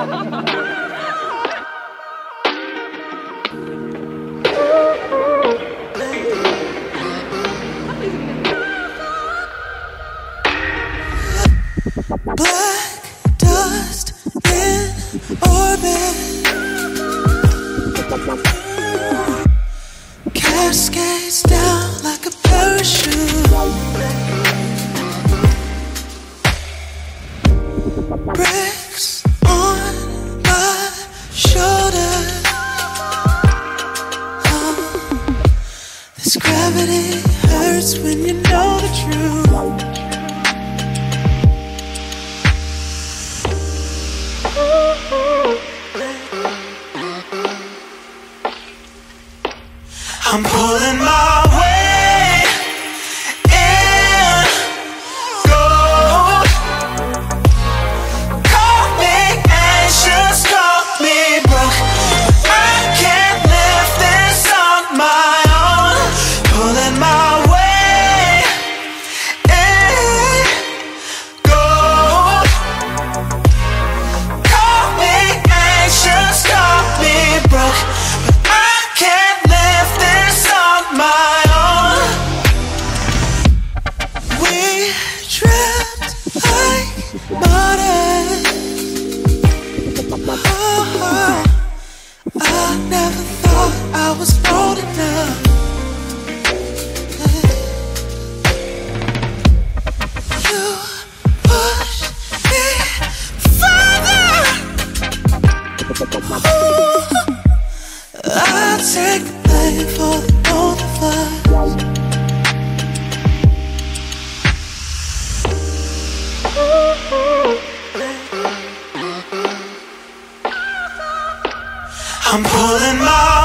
Black dust in orbit. Cascades down like a parachute. Bricks gravity hurts when you know the truth. I'm pulling my I take the blame for both of us. I'm pulling my